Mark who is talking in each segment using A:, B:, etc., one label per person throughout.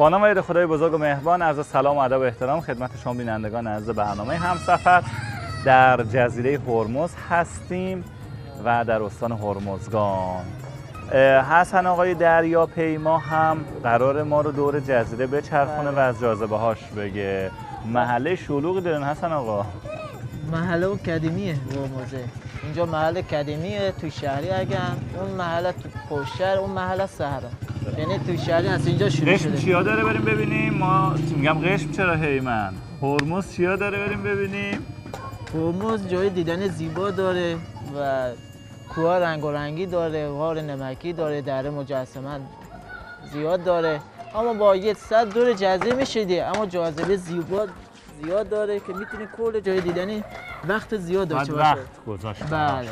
A: با نام خدای بزرگ و مهربان از سلام و ادب و احترام خدمت شما بینندگان از برنامه همسفر در جزیره هرمز هستیم و در استان هرمزگان. حسن آقای دریا پیما هم قرار ما رو دور جزیره بچرخونه و از جاذبه هاش بگه. محله شلوغی دارن حسن آقا؟
B: محله و کدیمیه. هرمزه اینجا محل کدیمیه تو شهری اگه اون محله تو پشتر اون محله سهره یعنی تو شهری هست. اینجا شروع
A: قشم
B: شده.
A: چیا داره بریم ببینیم؟ ما میگم؟ قشم چرا هیمن؟ هرمز چیا داره بریم ببینیم؟
B: هرمز جای دیدن زیبا داره و کوها رنگ و رنگی داره غار نمکی داره دره مجسمه زیاد داره. اما با یه صد دور جزیره می‌شدی. اما جاذبه زیبا زیاد داره که می‌تونی کل جای دیدنی وقت زیاد داشته باشه.
A: وقت گذاشت
B: بله.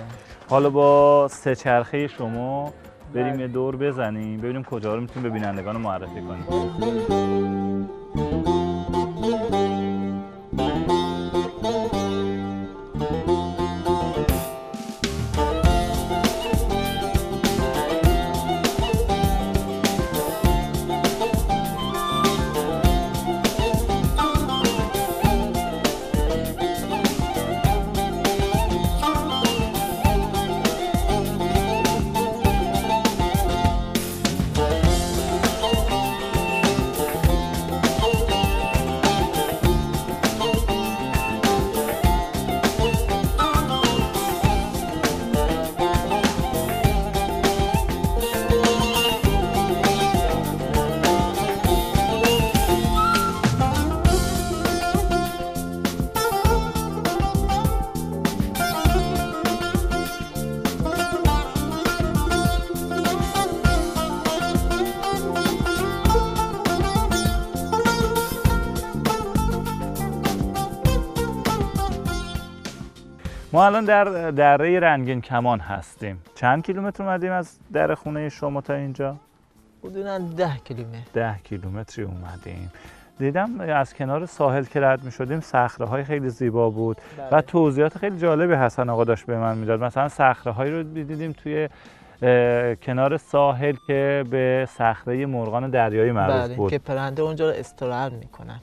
A: حالا با سه چرخه شما بریم یه دور بزنیم ببینیم کجا رو می‌تونیم به بینندگان معرفی کنیم. ما الان در دره رنگین کمان هستیم. چند کیلومتر اومدیم از در خونه شما تا اینجا؟
B: حدودا ده کیلومتر.
A: ده کیلومتری اومدیم. دیدم از کنار ساحل که رد می شدیم صخره های خیلی زیبا بود و توضیحات خیلی جالبی حسن آقا داشت به من می‌داد. مثلا صخره هایی رو دیدیم توی کنار ساحل که به صخره مرغان دریایی معروف
B: بله
A: بود.
B: که پرنده اونجا رو استراحت می‌کنن.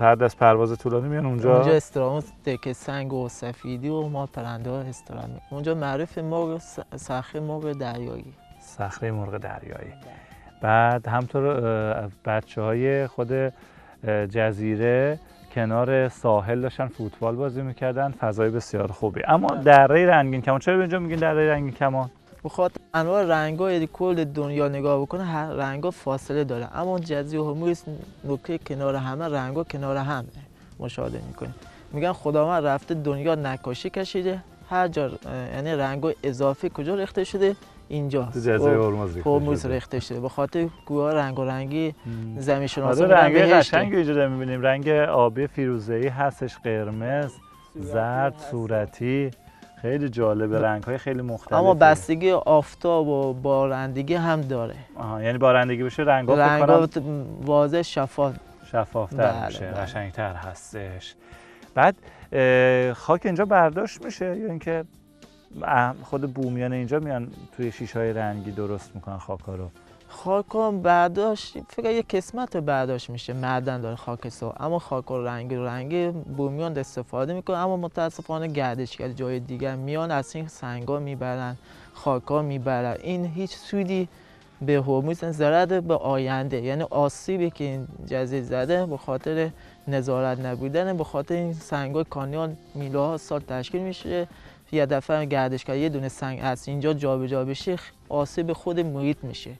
A: بعد از پرواز طولانی میان اونجا,
B: اونجا استراحت تکه سنگ و سفیدی و ما پرنده ها استراحت اونجا معروف مرغ صخره مرغ دریایی.
A: صخره مرغ دریایی. بعد همطور بچه های خود جزیره کنار ساحل داشتن فوتبال بازی می‌کردن فضای بسیار خوبی. اما دره رنگین کمان. چرا به اینجا میگین دره رنگین کمان؟
B: بخاطر انواع رنگ های کل دنیا نگاه بکنه هر رنگ فاصله داره. اما جزیره هرمز نکته کنار همه رنگ کنار هم مشاهده می‌کنه میگن خداوند رفته دنیا نقاشی کشیده هر جا یعنی رنگ اضافی کجا ریخته شده؟ اینجا
A: جزیره هرمز ریخته شده.
B: ریخته شده. به خاطر کوه رنگ و رنگی. زمین شناسا
A: آره رنگ. قشنگی اینجا می‌بینیم. رنگ آبی فیروزه‌ای هستش قرمز زرد صورتی. خیلی جالبه رنگ های خیلی مختلفی.
B: اما بستگی آفتاب و بارندگی هم داره.
A: آها یعنی بارندگی بشه رنگ ها
B: رنگ
A: کنم
B: واضح شفاف.
A: شفافتر
B: بله،
A: میشه
B: بله.
A: قشنگتر هستش. بعد خاک اینجا برداشت میشه یا اینکه خود بومیان اینجا میان توی شیش های رنگی درست می‌کنن خاکا رو.
B: خاک برداشت فکر یه قسمت رو برداشت میشه معدن داره خاک سو اما خاک و رنگی رنگی بومیان استفاده می‌کنه اما متاسفانه گردشگر جای دیگر میان از این سنگا می‌برن خاکا می‌برن. این هیچ سودی به هرمز ضرر به آینده. یعنی آسیبی که این جزیره زده به خاطر نظارت نبودن به خاطر این سنگا کانیان میلیاردها سال تشکیل میشه. یه دفعه گردشگر یه دونه سنگ از اینجا جابجا بشه آسیب خود محیط میشه.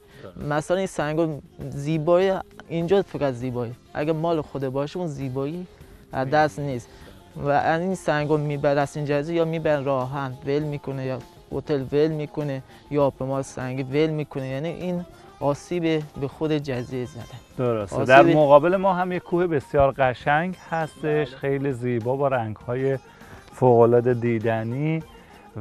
B: مثلا این سنگ زیبایی اینجا فقط زیبایی. اگه مال خود باشه اون زیبایی از دست نیست. و این سنگ رو می‌بره از این جزیره یا می‌بره راهن ول می‌کنه یا هتل ول می‌کنه یا آپمال سنگی ول می‌کنه. یعنی این آسیب به خود جزیره زده.
A: درسته.
B: آسیب-
A: در مقابل ما هم یک کوه بسیار قشنگ هستش. خیلی زیبا با رنگ های فوقالعاده دیدنی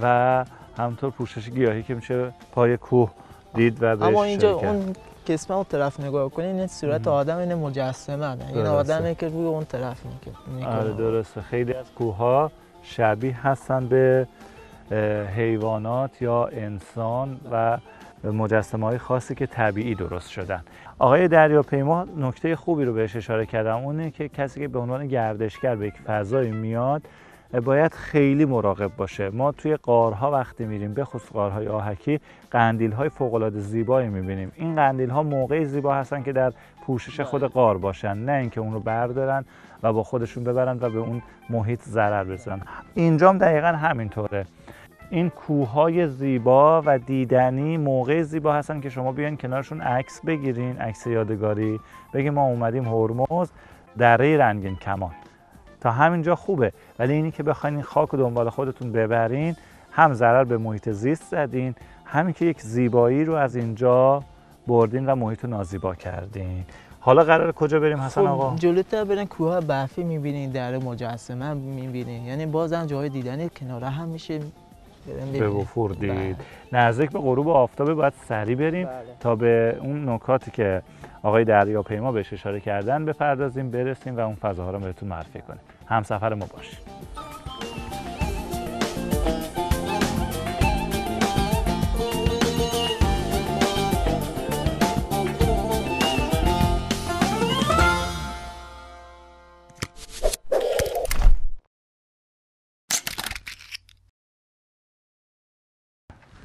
A: و همطور پوشش گیاهی که میشه پای کوه دید و بهش
B: اما اینجا
A: شرکت.
B: اون قسمت اون طرف نگاه کنین این صورت. آدم این مجسمه این
A: درسته.
B: آدمه که روی اون طرف می‌کنه
A: آره درسته خیلی از کوه ها شبیه هستن به حیوانات یا انسان و مجسمه های خاصی که طبیعی درست شدن آقای دریاپیما نکته خوبی رو بهش اشاره کردم اونه که کسی که به عنوان گردشگر به یک فضایی میاد باید خیلی مراقب باشه. ما توی قارها وقتی میریم به خصوص قارهای آهکی قندیل های فوق العاده زیبایی می‌بینیم. این قندیل ها موقعی زیبا هستن که در پوشش خود قار باشن نه اینکه اون رو بردارن و با خودشون ببرن و به اون محیط ضرر بزنن. اینجام دقیقا همینطوره. این کوههای زیبا و دیدنی موقع زیبا هستن که شما بیاین کنارشون عکس بگیرین عکس یادگاری. بگیم ما اومدیم هرمز دره رنگین کمان. تا همینجا خوبه. ولی اینی که بخواین این خاک و دنبال خودتون ببرین هم ضرر به محیط زیست زدین همین که یک زیبایی رو از اینجا بردین و محیط رو نازیبا کردین. حالا قرار کجا بریم حسن
B: خب
A: آقا؟
B: جلوتر برین کوه برفی می‌بینین در مجسمه می‌بینین. یعنی بازم جای دیدنی کناره هم میشه.
A: به. وفور دید.
B: بله.
A: نزدیک به غروب آفتابه باید سریع بریم
B: بله.
A: تا به اون نکاتی که آقای دریاپیما بهش اشاره کردن بپردازیم برسیم و اون فضاها رو بهتون معرفی کنیم. همسفر ما باشیم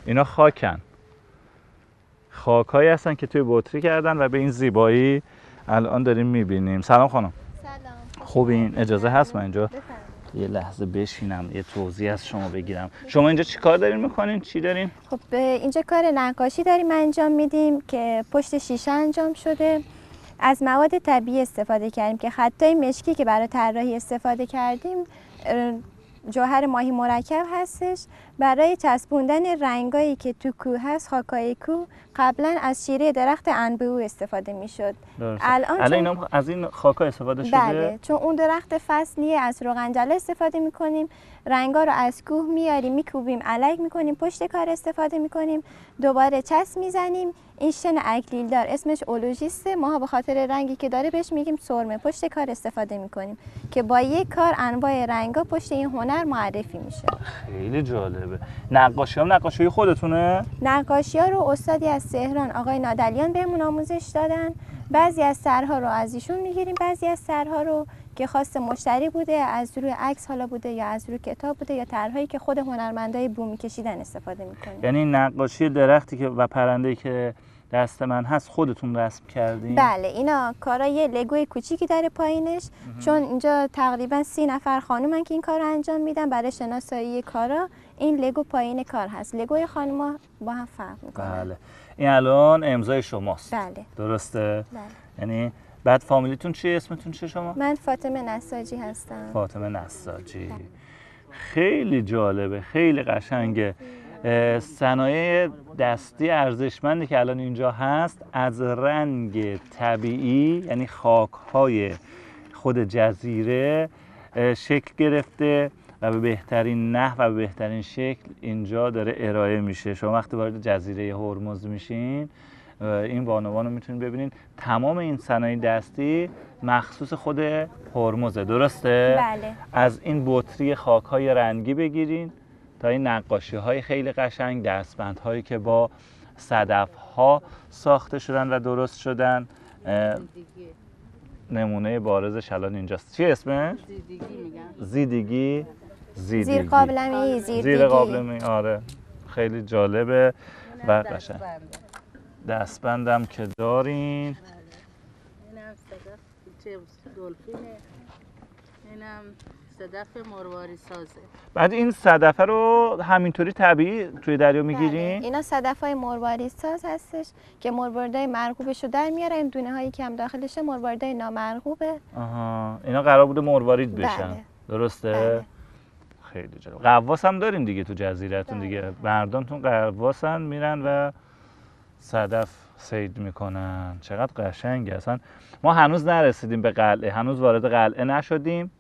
A: اینا خاکن. خاکهایی هستن که توی بطری کردن و به این زیبایی الان داریم می‌بینیم. سلام خانم. خوبین اجازه هست من اینجا. یه لحظه بشینم یه توضیح از شما بگیرم. شما اینجا چی کار دارین می‌کنین؟ چی دارین؟
C: خب اینجا کار نقاشی داریم انجام میدیم که پشت شیشه انجام شده. از مواد طبیعی استفاده کردیم که خطای مشکی که برای طراحی استفاده کردیم جوهر ماهی مرکب هستش. برای چسبوندن رنگایی که تو کوه هست خاکای کوه قبلا از شیره درخت انبوه استفاده می‌شد. الان
A: الان
C: چون-
A: اینا از این خاکا استفاده شده؟
C: بله چون اون درخت فصلیه از روغنجله استفاده می‌کنیم رنگا رو از کوه میاریم میکوبیم علک می‌کنیم پشت کار استفاده می‌کنیم دوباره چسب می‌زنیم. این شن اکلیل دار اسمش اولوژیسته. ماها به خاطر رنگی که داره بهش میگیم سرمه. پشت کار استفاده می‌کنیم که با یک کار انواع رنگا پشت این هنر معرفی میشه.
A: خیلی جالبه. نقاشی هم نقاشی خودتونه؟
C: نقاشی ها رو استادی از تهران آقای نادلیان بهمون آموزش دادن. بعضی از سرها رو از ایشون می‌گیریم بعضی از سرها رو که خواست مشتری بوده از روی عکس حالا بوده یا از روی کتاب بوده یا طرحهایی که خود هنرمندای بومی کشیدن استفاده می‌کنیم.
A: یعنی نقاشی درختی که و پرنده‌ای که دست من هست خودتون رسم کردین؟
C: بله اینا کارای یه لگوی کوچیکی داره پایینش. چون اینجا تقریبا سی نفر خانومن که این کار رو انجام میدن. برای شناسایی کارا این لگو پایین کار هست. لگوی خانوما با هم فرق می‌کنن
A: بله. این الان امضای شماست.
C: بله.
A: درسته؟
C: بله.
A: یعنی بعد فامیلیتون چیه؟ اسمتون چیه شما؟
C: من فاطمه نساجی هستم.
A: فاطمه نساجی. خیلی جالبه خیلی قشنگه. صنایع دستی ارزشمندی که الان اینجا هست از رنگ طبیعی یعنی خاک های خود جزیره شکل گرفته. و به بهترین نحو و به بهترین شکل اینجا داره ارائه میشه. شما وقتی وارد جزیره هرمز میشین این بانوان رو می‌تونید ببینید تمام این صنایع دستی مخصوص خود هرمزه. درسته؟
C: بله.
A: از این بطری خاک های رنگی بگیرین تا این نقاشی های خیلی قشنگ دستبند هایی که با صدف ها ساخته شدن و درست شدن. نمونه بارزش الان اینجاست. چی اسمش؟
D: زیدگی میگن.
A: زیدگی. زیدگی
C: زیر قابلمه زیر,
A: زیر
C: دیگی.
A: قابلمه آره. خیلی جالبه و
D: اینم
A: قشنگ. دستبندم که دارین.
D: اینم صدف چه دلفینه اینم صدف مرواری سازه.
A: بعد این صدفه رو همینطوری طبیعی توی دریا
C: بله.
A: می‌گیرین؟
C: اینا صدف های مروارید ساز هستش که مرواردای مرغوبش رو در میاره. این دونه هایی که هم داخلشه مرواردای نامرغوبه.
A: آها. اینا قرار بوده مروارید بشن.
C: بله.
A: درسته؟
C: بله.
A: خیلی جالب. قواس هم داریم دیگه تو جزیرتون. دیگه. مردانتون قواسن میرن و صدف سید می‌کنن. چقدر قشنگه. اصلا ما هنوز نرسیدیم به قلعه. هنوز وارد قلعه نشدیم.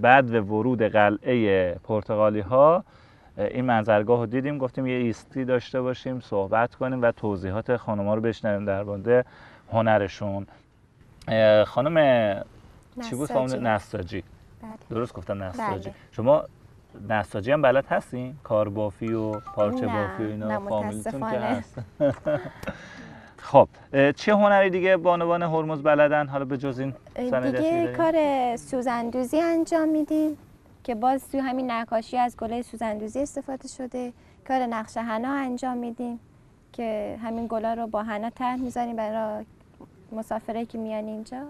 A: بعد به ورود قلعه پرتغالی ها این منظرگاه رو دیدیم. گفتیم یه ایستی داشته باشیم صحبت کنیم و توضیحات خانم‌ها رو بشنویم در مورد هنرشون. خانم چی بود؟
C: نساجی بله.
A: درست گفتم نساجی
C: بله.
A: شما نساجی هم بلد هستین؟ کار بافی و پارچه
C: نه،
A: بافی و اینا فامیلتون که. هست. خب چه هنری دیگه بانوان هرمز بلدن؟ حالا به جز این
C: دیگه؟ کار سوزندوزی انجام میدیم که باز توی همین نقاشی از گلای سوزندوزی استفاده شده. کار نقش حنا انجام میدیم که همین گلا رو با حنا طرح می‌ذاریم برای مسافرایی که میان اینجا.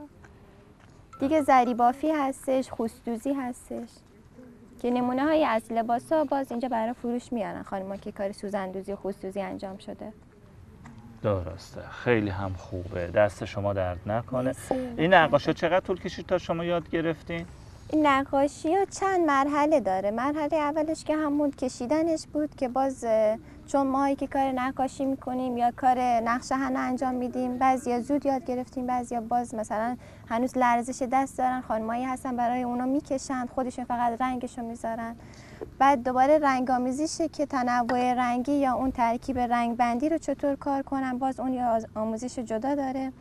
C: دیگه زری بافی هستش خوستوزی هستش. که نمونه های از لباس ها باز اینجا برای فروش میارن. خانم‌ها که کار سوزندوزی و خوستوزی انجام شده.
A: درسته. خیلی هم خوبه. دست شما درد نکنه. این نقاشی چقدر طول کشید تا شما یاد گرفتین؟
C: این نقاشی ها چند مرحله داره. مرحله اولش که همون کشیدنش بود که باز چون ماهایی که کار نقاشی می‌کنیم یا کار نقشه هنه انجام میدیم بعضیا زود یاد گرفتیم بعضیا باز مثلا هنوز لرزش دست دارن خانمایی هستن برای اونا می‌کشن خودشون فقط رنگشو می‌ذارن. بعد دوباره رنگ آمیزیشه که تنوع رنگی یا اون ترکیب رنگ بندی رو چطور کار کنن باز اون یا آموزش جدا داره.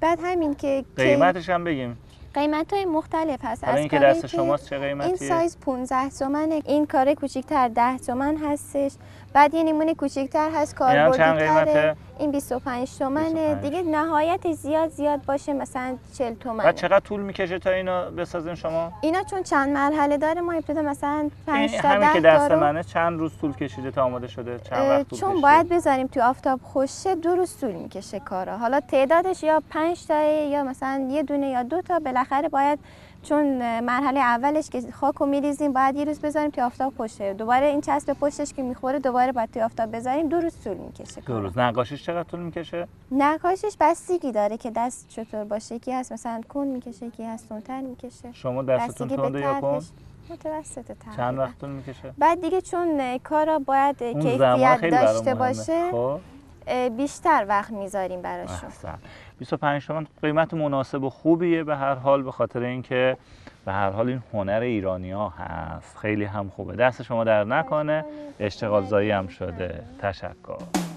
C: بعد همین که
A: قیمتش هم بگیم.
C: قیمت های مختلف هست. از
A: اینکه
C: کاری
A: دست شماست چه
C: این
A: قیمتیه
C: سایز 15 تومنه این کار کوچیکتر 10 تومن هستش. بعد یه نمونه کوچیکتر هست.
A: این هم چند
C: کاربردی
A: قیمته؟
C: این 25 تومنه.
A: 25.
C: دیگه نهایت زیاد زیاد باشه مثلا 40 تومنه.
A: بعد چقدر طول می‌کشه تا اینو بسازین شما؟
C: اینا چون چند مرحله داره ما ابتدا مثلا 5
A: این
C: تا
A: همین
C: 10
A: که دست
C: رو
A: منه چند روز طول کشیده تا آماده شده؟ چند وقت طول
C: چون
A: کشیده؟
C: باید بذاریم توی آفتاب خوشه دو روز طول می‌کشه کارا. حالا تعدادش یا 5 تا یا مثلا یه دونه یا دو تا بالاخره باید چون مرحله اولش که خاک رو میریزیم باید یه روز بذاریم توی آفتاب خوشه. دوباره این چسب پشتش که می‌خوره دوباره باید توی آفتاب بذاریم دو روز طول می‌کشه
A: دو. روز. نقاشیش چقدر طول می‌کشه؟
C: نقاشش بستگی داره که دست چطور باشه یکی هست مثلا کن می‌کشه یکی هست تندتر می‌کشه.
A: شما دستتون تنده یا کن.
C: متوسط تقریبا.
A: چند وقت طول می‌کشه؟
C: بعد دیگه چون کارا باید کیفیت داشته. باشه
A: خب.
C: بیشتر وقت می‌ذاریم براشون.
A: احسن. 25 تومن قیمت مناسب و خوبیه به هر حال به خاطر اینکه به هر حال این هنر ایرانی ها هست. خیلی هم خوبه. دست شما در نکنه. اشتغال زایی هم شده. تشکر.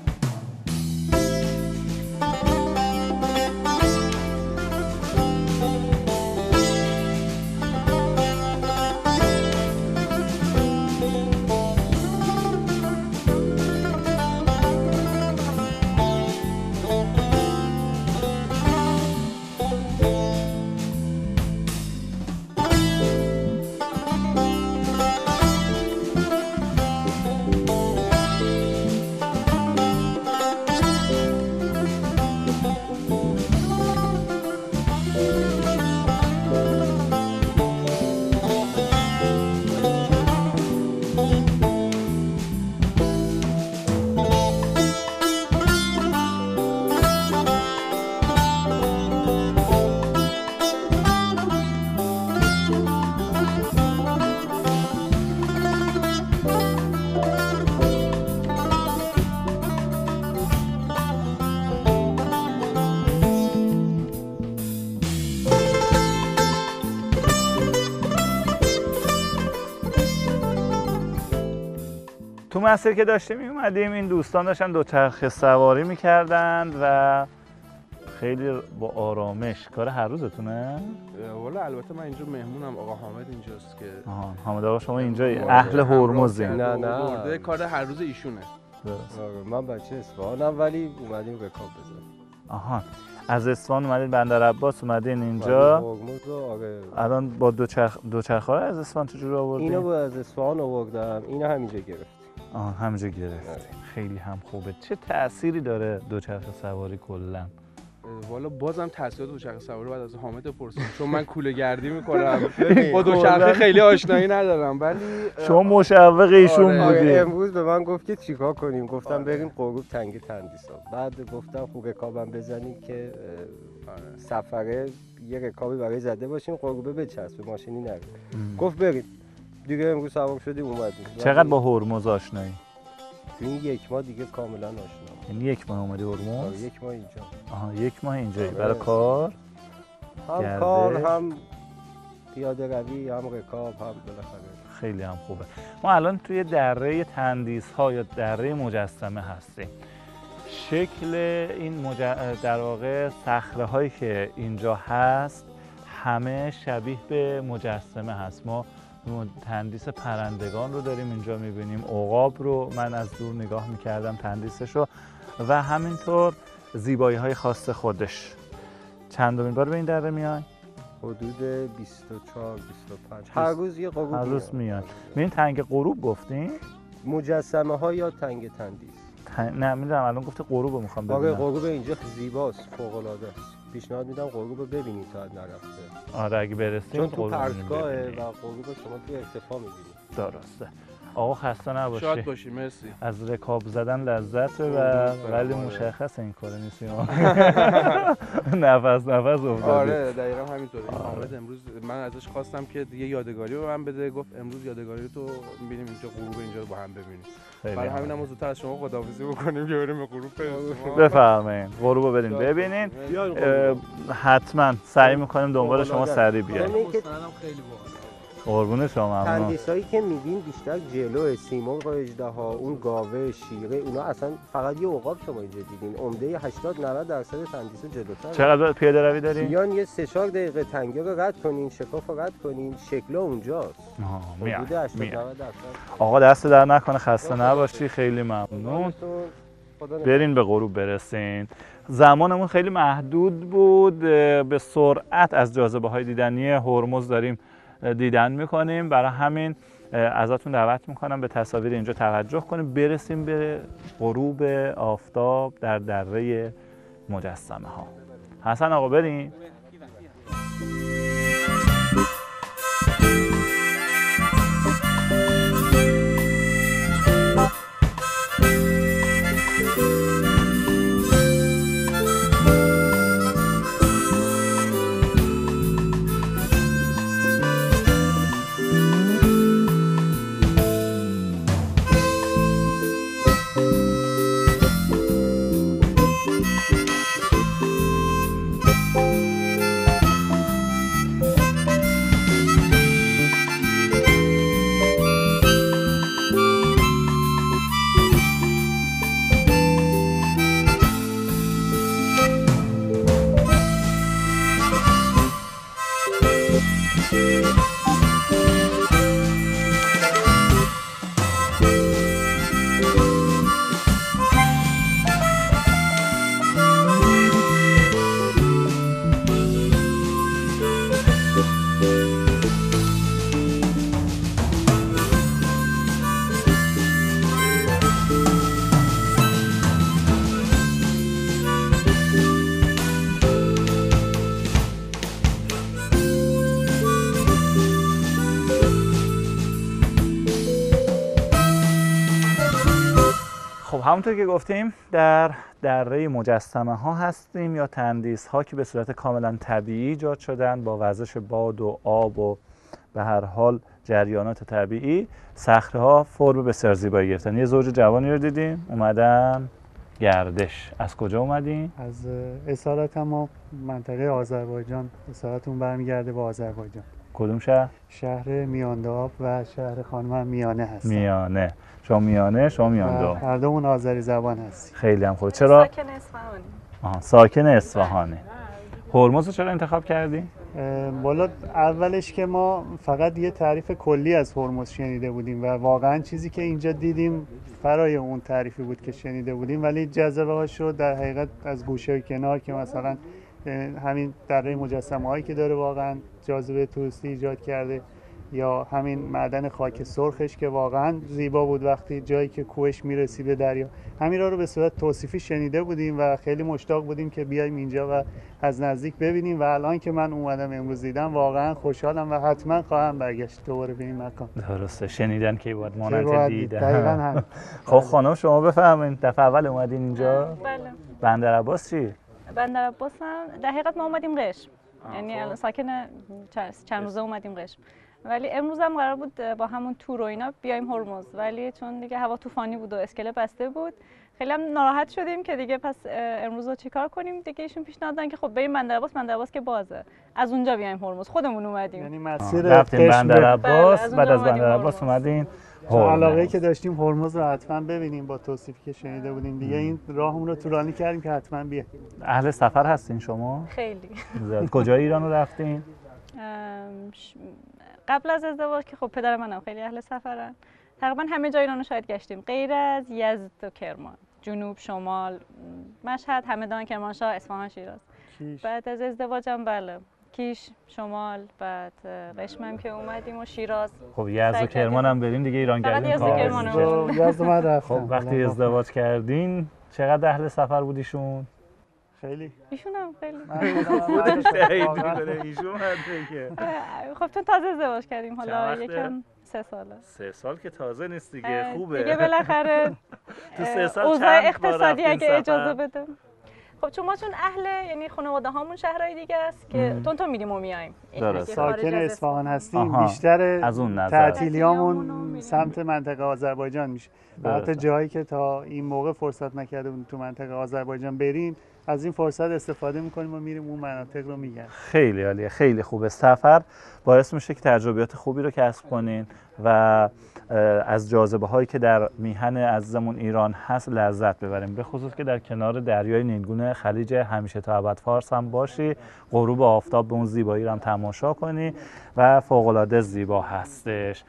A: تو مسیر که داشتیم می اومدیم این دوستان داشتن دوچرخه سواری می‌کردند و خیلی با آرامش. کار هر روزتونه؟
E: والا البته من اینجا مهمونم. آقا حامد اینجاست که
A: آها حامد آقا شما اینجا
E: وارد
A: اهل
E: همراه
A: هرمزین.
F: نه، نه.
E: برده کار هر روز ایشونه.
A: درست.
F: آره، من بچه اصفهانم ولی اومدیم رکاب بزنیم.
A: آها. از اصفهان اومدین بندر عباس اومدین اینجا.
F: آره.
A: الان با دوچرخ دوچرخه ها از اصفهان چجوری آوردین؟
F: اینو با از اصفهان آوردم. اینو همینجا گرفت
A: آه همینجا گرفت. خیلی هم خوبه. چه تأثیری داره دوچرخه سواری کلا؟
E: والا بازم تاثیرات دوچرخه سواری بعد از حامد بپرسیم چون من کوله گردی می‌کنم. با دوچرخه خیلی آشنایی ندارم ولی
A: شما مشوق ایشون
E: آره،
F: آره،
A: بودی
F: امروز به من گفت که چیکار کنیم؟ گفتم بریم غروب تنگه تندیسا. بعد گفتم خوب رکابم بزنیم که اه، سفره یه رکابی برای زده باشیم غروبه بچسبه ماشینی نره. گفت بریم. دیگه امروز سوار شدیم اومدیم.
A: چقدر با هرمز آشنایی؟
F: تو این یک ماه دیگه کاملا آشنا
A: یعنی یک ماه اومدی
F: آره،
A: هرمز
F: یک ماه اینجا.
A: آها یک ماه اینجایی.
F: آره.
A: برای کار؟
F: هم
A: گردش.
F: کار هم پیاده روی هم رکاب هم بالاخره.
A: خیلی هم خوبه. ما الان توی دره تندیس ها یا دره مجسمه هستیم. شکل این مج... در واقع صخره هایی که اینجا هست همه شبیه به مجسمه هست. ما تندیس پرندگان رو داریم اینجا می‌بینیم. عقاب رو من از دور نگاه می‌کردم تندیسش رو. و همینطور زیبایی های خاص خودش. چندمین بار به این دره میای؟
F: حدود 24 25 هر روز یه غروب
A: هر روز
F: میاد.
A: میرین تنگ غروب گفتین؟
F: مجسمه ها یا تنگ تندیس؟
A: تن... نه می‌دونم الان گفته غروب رو می‌خوام
F: آره
A: ببینم.
F: غروب اینجا زیباست فوق العاده است. پیشنهاد میدم غروب رو ببینید تا نرفته.
A: آره اگه برسیم
F: چون تو
A: رو
F: پرتگاهه. و غروب شما تو ارتفاع می‌بینید.
A: درسته. آقا خسته نباشی.
E: شاد باشی مرسی.
A: از رکاب زدن لذت و
E: دارم،
A: ولی
E: آره.
A: مشخص این کار نیست نفس نفس افتادی.
E: آره دقیقا همینطوره. حامد امروز من ازش خواستم که دیگه یادگاری به من بده. گفت امروز یادگاری تو می‌بینیم اینجا غروب اینجا رو با هم ببینیم.
A: خیلی
E: برای. همین هم زودتر از شما خداحافظی بکنیم که بریم به غروب
A: بفرمایید غروب رو برین ببینین. حتما سعی می‌کنیم دنبال شما. سریع بیایم.
F: اینکه
A: قربون شما ممنون
F: تندیس هایی که میبین بیشتر جلو سیمرغ و اژدها اون گاوه شیره اونا اصلا فقط یه عقاب شما اینجا دیدین. عمده 80 90 درصد تندیس جلوتر
A: چقدر پیاده روی داریم؟
F: بیان یه سه چهار دقیقه تنگه رو رد کنین شکاف رو رد کنین شکلا اونجاست. حدود
A: میاد
F: 80
A: میاد.
F: 90 درصد.
A: آقا دست در نکنه خسته نباشی خیلی ممنون. برین به غروب برسین. زمانمون خیلی محدود بود به سرعت از جاذبه های دیدنی هرمز داریم دیدن می‌کنیم. برای همین ازتون دعوت می‌کنم به تصاویر اینجا توجه کنیم. برسیم به غروب آفتاب در دره مجسمه ها حسن آقا بریم. همونطور که گفتیم در دره مجسمه ها هستیم یا تندیس ها که به صورت کاملا طبیعی ایجاد شدن با وزش باد و آب و به هر حال جریانات طبیعی صخره ها فرم بسیار زیبایی گرفتن. یه زوج جوانی رو دیدیم اومدن گردش. از کجا اومدین؟
G: از اصالت ما منطقه آذربایجان. اصالتون برمیگرده به آذربایجان.
A: کدوم شهر؟
G: شهر میانداب و شهر خانم میانه هست
A: میانه. شما میانه شما میانده
G: هر دومون آذری زبان هستیم
A: خیلی هم خوب. چرا؟
H: ساکن اصفهانی.
A: آها ساکن اصفهانه هرمز رو چرا انتخاب کردی؟
G: بالا اولش که ما فقط یه تعریف کلی از هرمز شنیده بودیم و واقعا چیزی که اینجا دیدیم فرای اون تعریفی بود که شنیده بودیم ولی جذبه ها شد در حقیقت از گوشه کنار که مثلا همین دره مجسمه هایی که داره واقعا جاذبه توریستی ایجاد کرده. یا همین معدن خاک سرخش که واقعا زیبا بود وقتی جایی که کوهش می‌رسی به دریا. همین را رو به صورت توصیفی شنیده بودیم و خیلی مشتاق بودیم که بیایم اینجا و از نزدیک ببینیم و الان که من اومدم امروز دیدم واقعا خوشحالم و حتما خواهم برگشت دوباره به این مکان.
A: درسته. شنیدن که باید مانند دیدن خب خانم شما بفرمایید. دفعه اول اومدین اینجا؟
H: بله.
A: بندر عباس چی؟
H: بندر عباس هم در حقیقت ما اومدیم قشم. یعنی الان ساکن چند روزه اومدیم قشم. ولی امروز هم قرار بود با همون تور و اینا بیایم هرمز. ولی چون دیگه هوا طوفانی بود و اسکله بسته بود خیلی هم ناراحت شدیم که دیگه پس امروز رو چیکار کنیم؟ دیگه ایشون پیشنهاد دادن که خب بریم بندر عباس بندر عباس که بازه. از اونجا بیایم هرمز. خودمون اومدیم.
G: یعنی مسیر
A: رفتین
G: قشم
A: بندر عباس
H: بله، از
A: بعد
H: اونجا
A: از
H: اومدیم
A: بندر عباس
H: هرمز.
A: اومدین
G: چون علاقه
A: هرمز.
G: که داشتیم هرمز رو حتما ببینیم با توصیفی که شنیده بودیم. دیگه این راهمون رو طولانی کردیم که حتما بیایم.
A: اهل سفر هستین شما؟
H: خیلی.
A: کجای ایران رو رفتین؟
H: قبل از ازدواج که خب پدر منم خیلی اهل سفرن. تقریبا همه جای ایران رو شاید گشتیم. غیر از یزد و کرمان. جنوب شمال مشهد همدان کرمانشاه اصفهان شیراز. بعد از ازدواجم بله. کیش شمال بعد قشمم که اومدیم و شیراز.
A: خب یزد و کرمان هم بریم دیگه ایران گردیم.
H: یزد و
A: کار
H: کرمان.
G: خب، یزد من رفتم.
A: خب وقتی ازدواج کردین چقدر اهل سفر بودیشون؟
G: خیلی
H: ایشون هم خیلی.
A: ایشون که
H: خب تو تازه ازدواج کردیم حالا؟ یکم سه ساله
A: سه سال که تازه نیست دیگه خوبه
H: دیگه بالاخره
A: تو سه سال
H: اوضاع
A: چند بار
H: اقتصادی اگه؟ اجازه بده خب چون ما چون اهل یعنی خانواده هامون شهرهای دیگه است که. تون تون میدیم و میایم
A: درست.
G: ساکن اصفهان هستیم بیشتر
A: از اون.
H: تعطیلیامون می‌ریم.
G: سمت منطقه آذربایجان میشه و حتی. جایی که تا این موقع فرصت نکرده تو منطقه آذربایجان بریم از این فرصت استفاده می‌کنیم و میریم اون مناطق رو میگردیم
A: خیلی عالیه خیلی خوبه. سفر باعث میشه که تجربیات خوبی رو کسب کنین و از جاذبه هایی که در میهن عزیزمون ایران هست لذت ببریم به خصوص که در کنار دریای نیلگون خلیج همیشه تا ابد فارس هم باشی غروب آفتاب به اون زیبایی رو هم تماشا کنی و فوق العاده زیبا هستش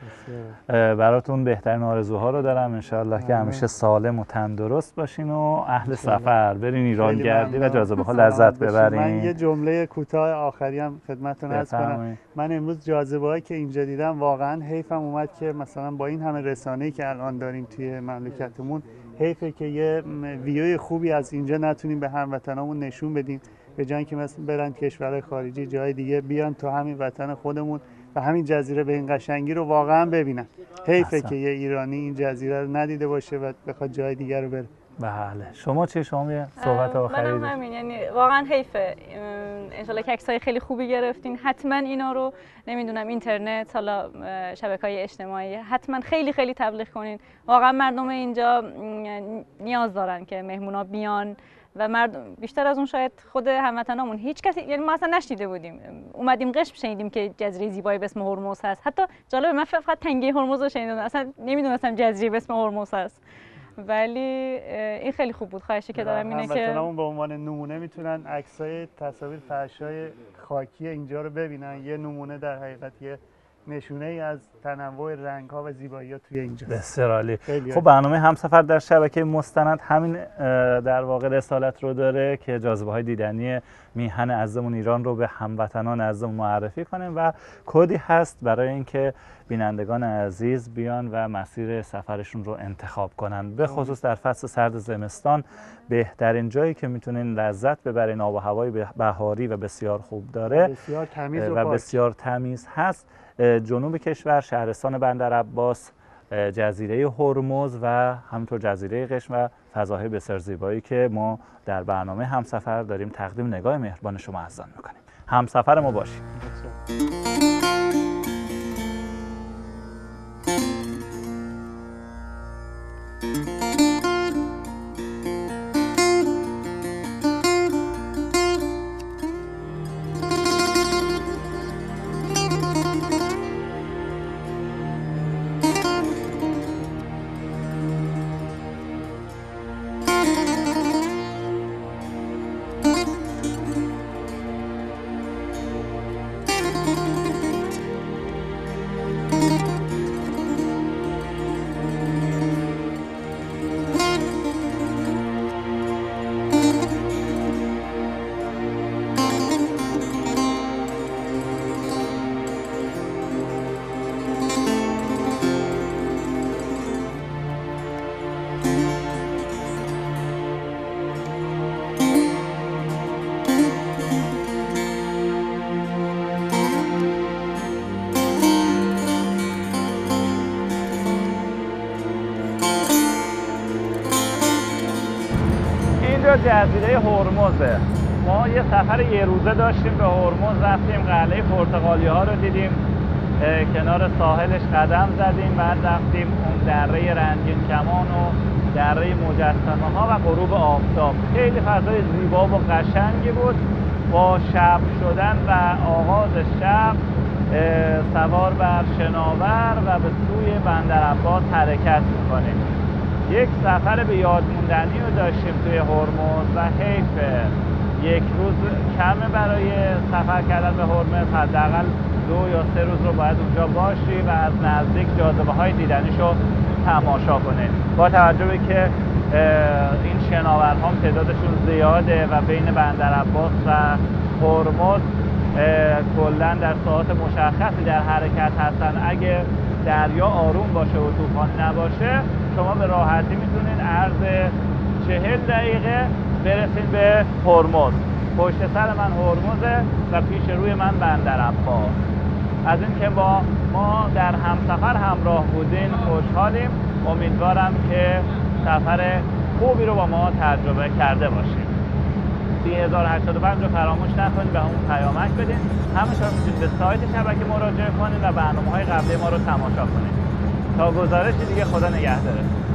A: براتون بهترین آرزوها رو دارم انشالله که. همیشه سالم و تندرست باشین و اهل سفر برین ایران گردی و. جاذبه ها لذت. ببرین
G: من یه جمله کوتاه آخری هم خدمتتون عرض کنم. من امروز جاذبه هایی که اینجا دیدم واقعا حیفم اومد که مثلا با این همه رسانه‌ای که الان داریم توی مملکتمون حیفه که یه م، ویدیوی خوبی از اینجا نتونیم به هموطنامون نشون بدیم. به جای که مثلا برن کشورهای خارجی جای دیگه بیان تو همین وطن خودمون و همین جزیره به این قشنگی رو واقعا ببینن. حیفه. که یه ایرانی این جزیره رو ندیده باشه و بخواد جای دیگر رو بره.
A: بله. شما چی شما صحبت آخری
H: منم؟ همین. یعنی واقعا حیفه انشالله که عکسای خیلی خوبی گرفتین. حتما اینا رو نمی‌دونم اینترنت حالا شبکه های اجتماعی حتما خیلی خیلی تبلیغ کنین. واقعا مردم اینجا نیاز دارن که مهمونا بیان و مردم بیشتر از اون شاید خود هموطنامون. هیچ کسی یعنی ما اصلا نشنیده بودیم. اومدیم قشم شنیدیم که جزیره زیبایی به اسم هرمز هست. حتی جالب من فقط تنگه هرمز رو شنیدم. اصلا نمی‌دونستم جزیره به اسم هرمز هست. ولی این خیلی خوب بود. خواهشی که دارم اینه که
G: هموطنامون به عنوان نمونه می‌تونن عکسای تصاویر فرشای خاکی اینجا رو ببینن. یه نمونه در حقیقت یه نشونه ای از تنوع رنگ ها و زیبایی ها توی اینجا.
A: بسیار خب برنامه همسفر در شبکه مستند همین در واقع رسالت رو داره که جاذبه های دیدنی میهن عزیزمون ایران رو به هموطنان عزیزمون معرفی کنیم و کدی هست برای اینکه بینندگان عزیز بیان و مسیر سفرشون رو انتخاب کنن به خصوص در فصل سرد زمستان بهترین جایی که می‌تونین لذت ببرین آب و هوای به- بهاری و بسیار خوب داره
G: بسیار تمیز و,
A: و. بسیار تمیز هست. جنوب کشور شهرستان بندر عباس جزیره هرمز و همینطور جزیره قشم و فضاهای بسیار زیبایی که ما در برنامه همسفر داریم تقدیم نگاه مهربان شما عزیزان می‌کنیم. همسفر ما باشید جزیره هرمزه. ما یه سفر یه روزه داشتیم به هرمز رفتیم قلعه پرتغالی ها رو دیدیم کنار ساحلش قدم زدیم بعد رفتیم اون دره رنگین کمان و دره مجسمه ها و غروب آفتاب. خیلی فضای زیبا و قشنگی بود. با شب شدن و آغاز شب سوار بر شناور و به سوی بندر عباس حرکت می‌کنیم. یک سفر به یاد موندنی رو داشتیم توی هرمز و حیف یک روز کمه برای سفر کردن به هرمز حداقل دو یا سه روز رو باید اونجا باشی و از نزدیک جاذبه های دیدنیش رو تماشا کنید با توجه به که این شناورها تعدادشون زیاده و بین بندر عباس و هرمز کلا در ساعات مشخصی در حرکت هستن. اگه دریا آروم باشه و طوفان نباشه شما به راحتی می‌تونین عرض چهل دقیقه برسید به هرمز. پشت سر من هرمزه و پیش روی من بندر عباس. از اینکه با ما در همسفر همراه بودین خوشحالیم. امیدوارم که سفر خوبی رو با ما تجربه کرده باشیم 3085 رو فراموش نکنید به همون پیامک بدین. همینطور می‌تونید به سایت شبکه مراجعه کنید و برنامه های قبلی ما رو تماشا کنید تا گزارشی دیگه خدا نگهداره.